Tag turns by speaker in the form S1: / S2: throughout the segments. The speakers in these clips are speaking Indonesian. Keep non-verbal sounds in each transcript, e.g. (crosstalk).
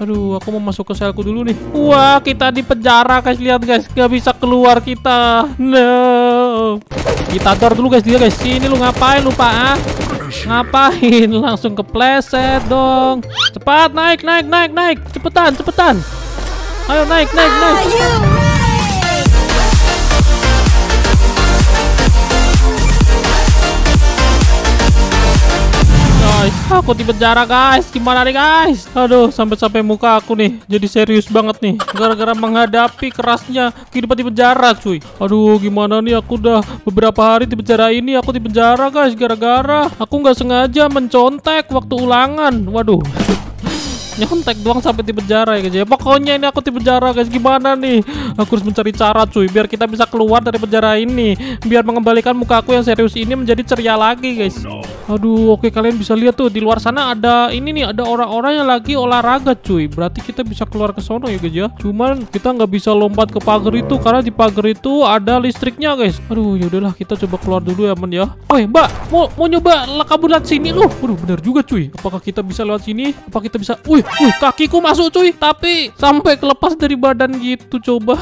S1: Aduh, aku mau masuk ke selku dulu nih. Wah, kita di penjara guys. Lihat guys, nggak bisa keluar kita. No. Kita dor dulu guys dia guys. Sini lu ngapain lupa ah? Ngapain? (laughs) Langsung kepleset dong. Cepat naik, naik, naik, naik. Cepetan, cepetan. Ayo naik, naik, naik. Aku di penjara guys. Gimana nih guys? Aduh sampai-sampai muka aku nih Jadi serius banget nih. Gara-gara menghadapi kerasnya kehidupan di penjara cuy. Aduh gimana nih? Aku udah beberapa hari di penjara ini Aku di penjara guys. Gara-gara aku nggak sengaja mencontek waktu ulangan. Waduh nyontek doang sampai di penjara ya guys ya. Pokoknya ini aku di penjara guys. Gimana nih? Aku harus mencari cara cuy biar kita bisa keluar dari penjara ini. Biar mengembalikan muka aku yang serius ini menjadi ceria lagi guys. Aduh oke kalian bisa lihat tuh di luar sana ada ini nih ada orang-orang yang lagi olahraga cuy. Berarti kita bisa keluar ke sono ya guys ya. Cuman kita nggak bisa lompat ke pagar itu karena di pagar itu ada listriknya guys. Aduh yaudahlah kita coba keluar dulu ya men ya. Woi mbak. Mau mau nyoba kabur lewat sini? Loh waduh bener juga cuy. Apakah kita bisa lewat sini? Apa kita bisa? Wih Wih, kakiku masuk cuy. Tapi sampai kelepas dari badan gitu coba.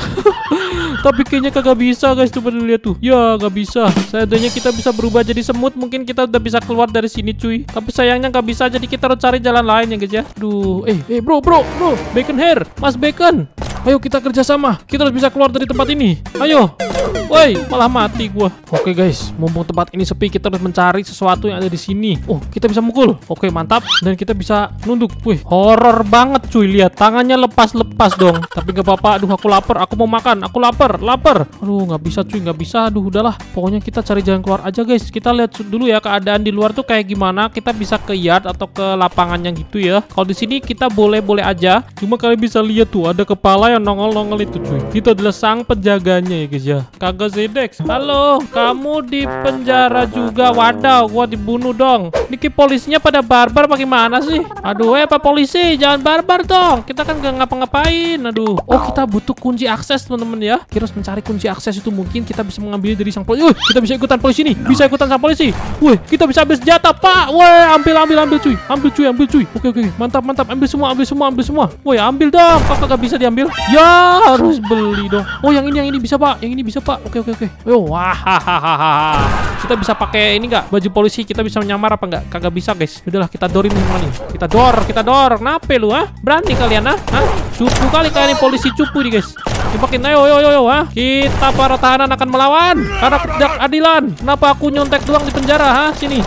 S1: (laughs) Tapi kayaknya kagak bisa guys. Coba lihat tuh. Ya, gak bisa. Seandainya kita bisa berubah jadi semut, mungkin kita udah bisa keluar dari sini cuy. Tapi sayangnya gak bisa. Jadi kita harus cari jalan lain ya guys ya. Duh, eh, eh bro, bro, bro. Bacon hair. Mas Bacon. Ayo kita kerjasama. Kita harus bisa keluar dari tempat ini. Ayo. Woi, malah mati gua. Oke guys, mumpung tempat ini sepi, kita harus mencari sesuatu yang ada di sini. Oh, kita bisa mukul. Oke, mantap. Dan kita bisa nunduk. Wih, horor banget cuy. Lihat, tangannya lepas-lepas dong. Tapi gak apa-apa. Aduh, aku lapar. Aku mau makan. Aku lapar. Lapar. Aduh, nggak bisa cuy, nggak bisa. Aduh, udahlah. Pokoknya kita cari jalan keluar aja guys. Kita lihat dulu ya keadaan di luar tuh kayak gimana. Kita bisa ke yard atau ke lapangan yang gitu ya. Kalau di sini kita boleh-boleh aja. Cuma kalian bisa lihat tuh ada kepala yang nongol-nongol itu cuy. Itu adalah sang penjaganya ya guys ya. Kagak Zedex. Halo, kamu di penjara juga. Wadaw, gua dibunuh dong. Niki polisinya pada barbar bagaimana sih? Aduh, eh Pak Polisi, jangan barbar dong. Kita kan gak ngapa-ngapain. Aduh. Oh, kita butuh kunci akses, teman-teman ya. Kita harus mencari kunci akses itu mungkin kita bisa mengambil dari sang polisi. Wih, kita bisa ikutan polisi nih. Bisa ikutan sang polisi. Wih, kita bisa ambil senjata, Pak. Wih, ambil ambil ambil cuy. Ambil cuy, ambil cuy. Oke, oke. Mantap, mantap. Ambil semua, ambil semua, ambil semua. Wih, ambil dong. Kok gak bisa diambil? Ya, harus beli dong. Oh, yang ini yang ini bisa, Pak. Yang ini bisa, Pak. Oke, oke, oke. Yo, wah, Kita bisa pakai ini nggak? Baju polisi kita bisa menyamar apa nggak? Kagak bisa, guys. Udahlah, kita dorin nih. Kita dor, kita dor. Kenapa lu, ah? Berani kalian, ah? Hah? Cupu kali kalian polisi cupu nih, guys. Dipakai, ayo, yo, yo, yo, ah. Kita para tahanan akan melawan karena ketidakadilan. Kenapa aku nyontek doang di penjara, ha? Sini.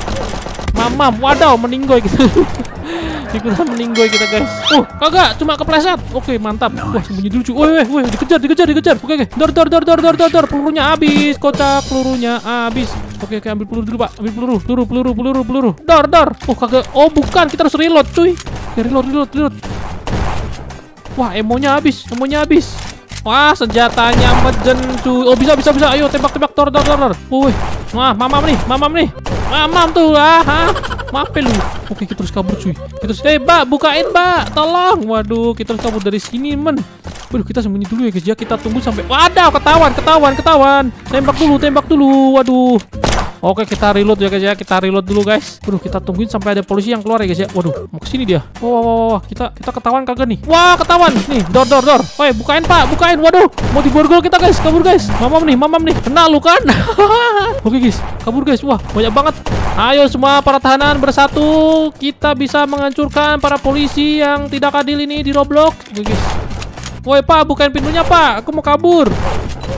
S1: Mamam, wadaw, meninggoy gitu. (laughs) Ikutan meninggoy kita guys. Oh, kagak, cuma kepleset. Oke, mantap. Wah, sembunyi dulu cuy. Woi, woi, dikejar, dikejar, dikejar. Oke, oke. Dor, dor, dor, dor, dor, dor, dor. Pelurunya habis. Kocak, pelurunya habis. Oke, oke, ambil peluru dulu, Pak. Ambil peluru, peluru, peluru, peluru, peluru. Dor, dor. Oh, kagak. Oh, bukan. Kita harus reload, cuy. Oke, reload, reload, reload. Wah, emonya habis. Emonya habis. Wah, senjatanya mejen cuy. Oh, bisa, bisa, bisa. Ayo, tembak, tembak. Dor, dor, dor. Woi. Wah, mamam nih, mamam nih. Mamam tuh, ah. Ha? Maaf lu. Oke, kita terus kabur cuy. Kita terus eh, Mbak, bukain, Mbak. Tolong. Waduh, kita harus kabur dari sini, men. Waduh, kita sembunyi dulu ya, guys. Ya, kita tunggu sampai Waduh, ketahuan, ketahuan, ketahuan. Tembak dulu, tembak dulu. Waduh. Oke, kita reload ya guys ya. Kita reload dulu guys. Waduh, kita tungguin sampai ada polisi yang keluar ya guys ya. Waduh, mau ke sini dia. Wah, wah, wah, wah. Kita kita ketahuan kagak nih? Wah, ketahuan. Nih, dor, dor, dor. Woi, bukain pak, bukain. Waduh, mau diborgol kita guys. Kabur guys. Mamam nih, mamam nih. Kena lu kan? (laughs) Oke guys, kabur guys. Wah, banyak banget. Ayo semua para tahanan bersatu. Kita bisa menghancurkan para polisi yang tidak adil ini di Roblox. Oke guys. Woi pak, bukain pintunya pak. Aku mau kabur.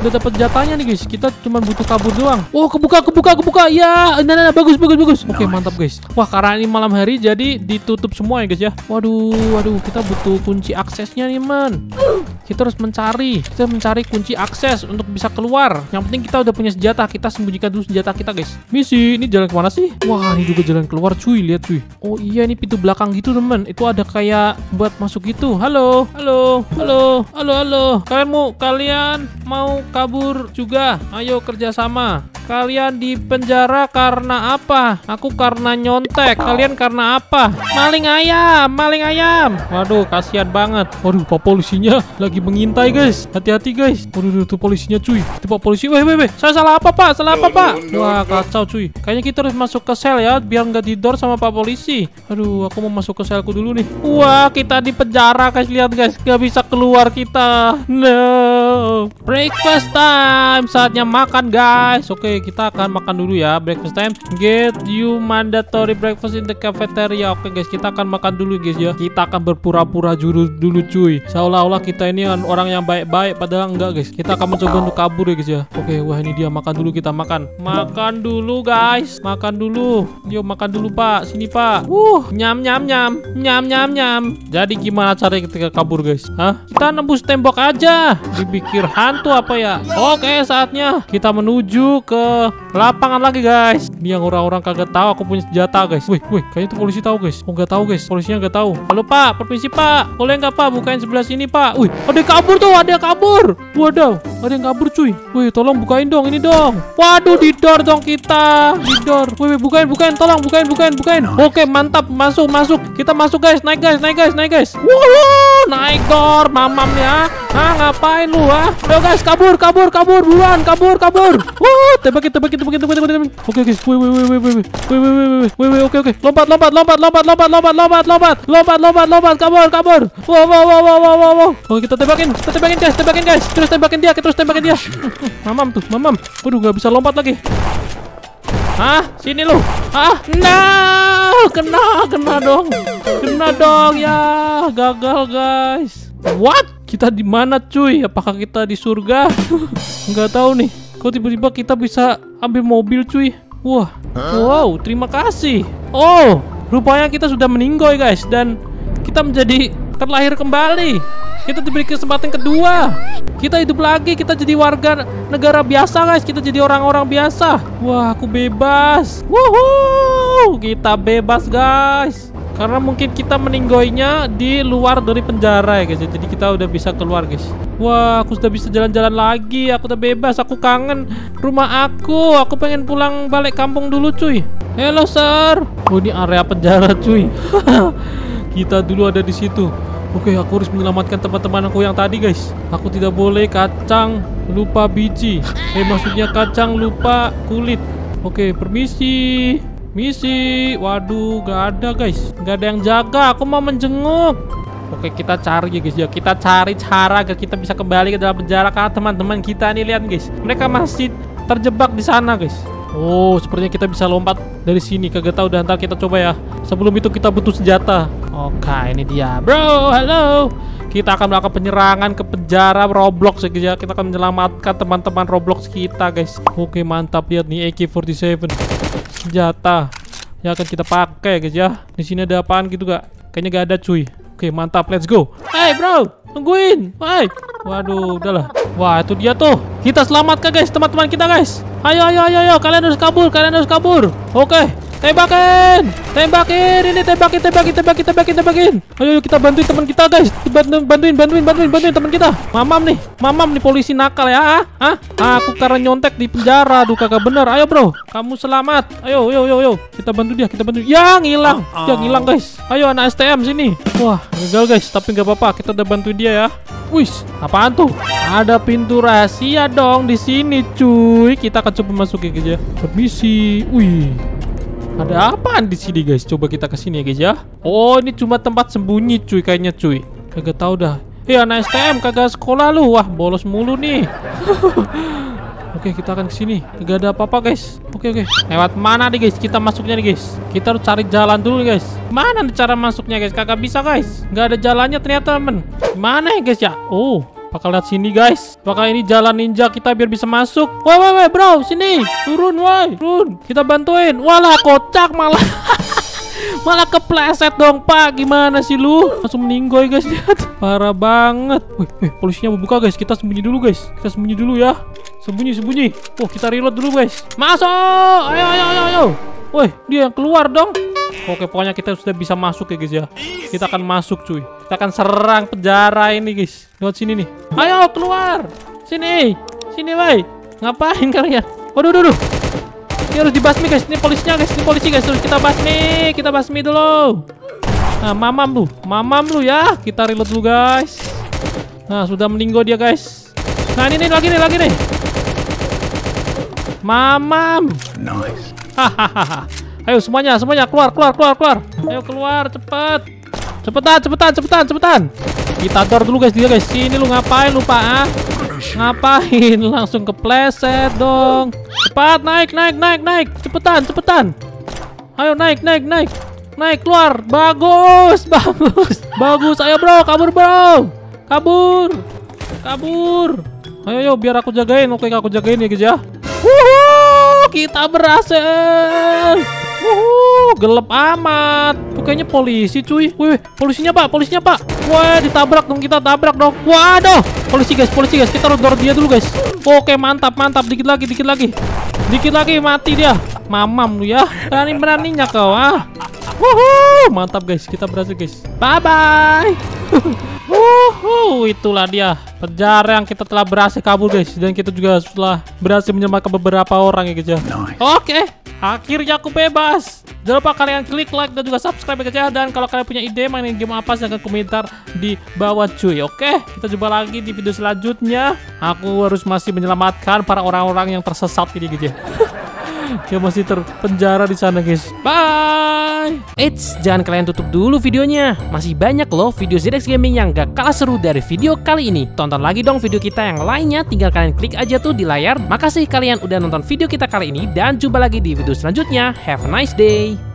S1: Udah dapat jatahnya nih guys. Kita cuma butuh kabur doang. Oh, kebuka, kebuka, kebuka. Ya, nah, nah, nah, bagus, bagus, bagus. Oke, mantap guys. Wah, karena ini malam hari jadi ditutup semua ya guys ya. Waduh, waduh, kita butuh kunci aksesnya nih, man. Kita harus mencari. Kita mencari kunci akses untuk bisa keluar. Yang penting kita udah punya senjata. Kita sembunyikan dulu senjata kita guys. Misi, ini jalan ke mana sih? Wah, ini juga jalan keluar cuy. Lihat cuy. Oh iya, ini pintu belakang gitu teman. Itu ada kayak buat masuk gitu. Halo, halo, halo, halo, halo. Kalian mau, kalian mau kabur juga. Ayo kerjasama. Kalian di penjara karena apa? Aku karena nyontek. Kalian karena apa? Maling ayam, maling ayam. Waduh, kasihan banget. Waduh, pak polisinya lagi mengintai, guys. Hati-hati, guys. Waduh, tuh polisinya, cuy. Itu pak polisi. Weh, weh, weh. Saya salah apa, Pak? Salah apa, Pak? Wah, kacau, cuy. Kayaknya kita harus masuk ke sel ya, biar nggak didor sama pak polisi. Aduh, aku mau masuk ke selku dulu nih. Wah, kita di penjara, guys. Lihat, guys. Nggak bisa keluar kita. No. Breakfast time. Saatnya makan, guys. Oke, kita akan makan dulu ya. Breakfast time. Get you mandatory breakfast in the cafeteria. Oke, guys. Kita akan makan dulu, guys ya. Kita akan berpura-pura juru dulu, cuy. Seolah-olah kita ini orang yang baik-baik, padahal enggak, guys. Kita akan mencoba untuk kabur ya, guys ya. Oke, wah ini dia makan dulu kita makan. Makan dulu, guys. Makan dulu. Yuk makan dulu, Pak. Sini, Pak. Uh, nyam nyam nyam. Nyam nyam nyam. Jadi gimana cara kita kabur, guys? Hah? Kita nembus tembok aja. Dipikir hantu apa ya? Oke, saatnya kita menuju ke lapangan lagi, guys. Ini yang orang-orang kagak tahu aku punya senjata, guys. Wih, wih, kayaknya itu polisi tahu, guys. Oh, nggak tahu, guys. Polisinya nggak tahu. Halo, Pak. Permisi, Pak. Boleh nggak, Pak? Bukain sebelah sini, Pak. Wih, ada yang kabur tuh, ada yang kabur. Waduh, ada yang kabur, cuy. Wih, tolong bukain dong, ini dong. Waduh, didor dong kita. Didor. Wih, wih, bukain, bukain. Tolong, bukain, bukain, bukain. Oke, mantap. Masuk, masuk. Kita masuk, guys. Naik, guys. Naik, guys. Naik, guys. Wuh, naik dor, mamam ya. Ah, ngapain lu, ah? Ayo, guys, kabur, kabur, kabur. Buruan, kabur, kabur. Wuh, tebakin, tebakin, tebakin, tebakin, tebakin. Oke, wih, wih, wih, wih, wih, wih, wih, wih, wih, wih, oke, oke. Lompat, lompat, lompat, lompat, lompat, lompat, lompat, lompat, lompat, lompat, lompat, kabur, kabur. Wow, wow, wow, wow, wow, wow, wow. Oke, kita tembakin, kita tembakin, guys, tembakin, guys. Terus tembakin dia, terus tembakin dia. Mamam tuh, mamam. Waduh, nggak bisa lompat lagi. Hah? Sini lu. Hah? No! Kena, kena dong. Kena dong ya. Gagal, guys. What? Kita di mana, cuy? Apakah kita di surga? (laughs) Nggak tahu nih. Kok tiba-tiba kita bisa ambil mobil, cuy? Wah. Wow, terima kasih. Oh, rupanya kita sudah meninggoy, guys, dan kita menjadi terlahir kembali. Kita diberi kesempatan kedua. Kita hidup lagi, kita jadi warga negara biasa, guys. Kita jadi orang-orang biasa. Wah, aku bebas. Woohoo! Kita bebas, guys. Karena mungkin kita meninggoinya di luar dari penjara ya, guys. Jadi kita udah bisa keluar, guys. Wah, aku sudah bisa jalan-jalan lagi. Aku udah bebas. Aku kangen rumah aku. Aku pengen pulang balik kampung dulu, cuy. Halo, sir. Oh, ini area penjara, cuy. (laughs) kita dulu ada di situ. Oke, aku harus menyelamatkan teman-teman aku yang tadi, guys. Aku tidak boleh kacang lupa biji. Eh, maksudnya kacang lupa kulit. Oke, permisi. Misi. Waduh, gak ada, guys. Gak ada yang jaga. Aku mau menjenguk. Oke, kita cari ya, guys ya. Kita cari cara agar kita bisa kembali ke dalam penjara karena teman-teman kita nih lihat, guys. Mereka masih terjebak di sana, guys. Oh, sepertinya kita bisa lompat dari sini. Kagak tahu dan ntar kita coba ya. Sebelum itu kita butuh senjata. Oke, ini dia. Bro, halo. Kita akan melakukan penyerangan ke penjara Roblox ya, ya. Kita akan menyelamatkan teman-teman Roblox kita, guys. Oke, mantap lihat nih AK47. Senjata yang akan kita pakai, guys ya. Di sini ada apaan gitu gak? Kayaknya gak ada, cuy. Oke, mantap. Let's go. Hey, bro. Tungguin. Hai. Waduh, udahlah. Wah, itu dia tuh. Kita selamatkan, guys, teman-teman kita, guys. Ayo, ayo, ayo, ayo. Kalian harus kabur. Kalian harus kabur. Oke. Tembakin! Tembakin! Ini tembakin, tembakin, tembakin, tembakin, tembakin. Ayo, kita bantuin teman kita, guys. Bantuin, bantuin, bantuin, bantuin, bantuin teman kita. Mamam nih, mamam nih polisi nakal ya. Ah, ah? Aku karena nyontek di penjara. Aduh, kagak bener. Ayo, bro. Kamu selamat. Ayo, ayo, ayo, ayo. Kita bantu dia, kita bantu. Yang hilang, yang hilang, guys. Ayo, anak STM sini. Wah, gagal, guys. Tapi nggak apa-apa. Kita udah bantuin dia ya. Wih, apaan tuh? Ada pintu rahasia dong di sini, cuy. Kita akan coba masuk ya, guys ya. Permisi. Wih, ada apaan di sini guys? Coba kita ke sini ya guys ya. Oh, ini cuma tempat sembunyi cuy kayaknya cuy. Kagak tahu dah. Eh, anak STM kagak sekolah lu. Wah, bolos mulu nih. (laughs) Oke, kita akan ke sini. Kagak ada apa-apa guys. Oke, oke. Lewat mana nih guys? Kita masuknya nih guys. Kita harus cari jalan dulu nih guys. Mana nih cara masuknya guys? Kagak bisa guys. Nggak ada jalannya ternyata temen. Mana ya guys ya? Oh, Bakal lihat sini guys. Bakal ini jalan ninja kita biar bisa masuk. Woi woi woi bro sini. Turun woi. Turun. Kita bantuin. Walah kocak malah. (laughs) Malah kepleset dong pak. Gimana sih lu? Langsung meninggoy guys. (laughs) Lihat. Parah banget. Wih, wih polisinya mau buka guys. Kita sembunyi dulu guys. Kita sembunyi dulu ya. Sembunyi sembunyi. Oh kita reload dulu guys. Masuk! Ayo ayo ayo ayo. Woi dia yang keluar dong Oke pokoknya kita sudah bisa masuk ya guys ya Kita akan masuk cuy Kita akan serang penjara ini guys Lewat sini nih Ayo keluar Sini Sini woi Ngapain kalian Waduh, waduh, waduh. Ini harus dibasmi guys. Ini polisinya guys. Ini polisi guys. Terus kita basmi. Kita basmi dulu. Nah, mamam lu. Mamam lu ya. Kita reload dulu guys. Nah, sudah meninggal dia guys. Nah, ini nih lagi nih, lagi nih. Mamam.
S2: Nice.
S1: Hahaha. Ayo semuanya, semuanya keluar, keluar, keluar, keluar. Ayo keluar, cepet. Cepetan, cepetan, cepetan, cepetan. Kita dor dulu guys, dia guys. Sini lu ngapain lupa ah? Ngapain? (laughs) Langsung kepleset dong. Cepat naik, naik, naik, naik. Cepetan, cepetan. Ayo naik, naik, naik. Naik keluar. Bagus, (laughs) bagus. Bagus. Ayo bro, kabur bro. Kabur. Kabur. Ayo, ayo biar aku jagain. Oke, aku jagain ya guys ya. Kita berhasil. Wuhu, gelap amat. Tuh kayaknya polisi cuy. Wih, polisinya pak, polisinya pak. Wah, ditabrak dong kita tabrak dong. Waduh, polisi guys, polisi guys. Kita rodor dia dulu guys. Oke, mantap, mantap. Dikit lagi, dikit lagi. Dikit lagi mati dia. Mamam lu ya. Berani beraninya kau ah. Wuhu, mantap guys. Kita berhasil guys. Bye (laughs) Wuhu, itulah dia penjara yang kita telah berhasil kabur guys dan kita juga telah berhasil menyelamatkan beberapa orang ya guys ya.
S2: Nice.
S1: Oke, akhirnya aku bebas. Jangan lupa kalian klik like dan juga subscribe ya guys ya. Dan kalau kalian punya ide mainin game apa silahkan komentar di bawah cuy. Oke, kita jumpa lagi di video selanjutnya. Aku harus masih menyelamatkan para orang-orang yang tersesat ini guys ya. (laughs) yang masih terpenjara di sana guys. Bye. Eits, jangan kalian tutup dulu videonya. Masih banyak loh video ZX Gaming yang gak kalah seru dari video kali ini. Tonton lagi dong video kita yang lainnya. Tinggal kalian klik aja tuh di layar. Makasih kalian udah nonton video kita kali ini dan jumpa lagi di video selanjutnya. Have a nice day.